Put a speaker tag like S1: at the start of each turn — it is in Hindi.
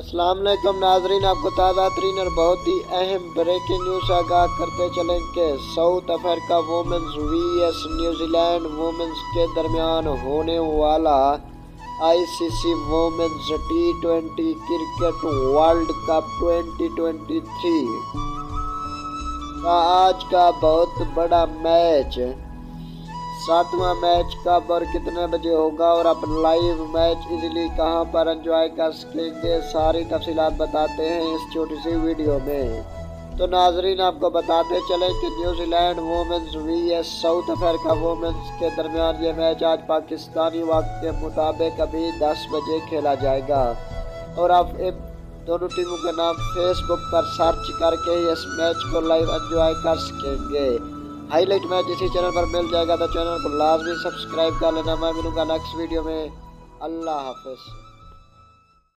S1: अस्सलाम नाजरीन, आपको ताज़ा तरीन और बहुत ही अहम ब्रेकिंग न्यूज़ आगाह करते चलें कि South Africa women's V S New Zealand women's के दरमियान होने वाला ICC women's T twenty cricket world cup 2023 का आज का बहुत बड़ा मैच सातवां मैच कब और कितने बजे होगा और आप लाइव मैच इजीली कहाँ पर एंजॉय कर सकेंगे, सारी तफसीलात बताते हैं इस छोटी सी वीडियो में। तो नाजरीन, आपको बताते चले कि New Zealand women's V S South Africa women's के दरमियान ये मैच आज पाकिस्तानी वक्त के मुताबिक अभी 10 बजे खेला जाएगा। और आप इन दोनों टीमों के नाम फेसबुक पर सर्च करके इस मैच को लाइव एंजॉय कर सकेंगे। हाईलाइट मैच इसी चैनल पर मिल जाएगा। तो चैनल को लाजमी सब्सक्राइब कर लेना। मैं मिलूँगा नेक्स्ट वीडियो में। अल्लाह हाफिज़।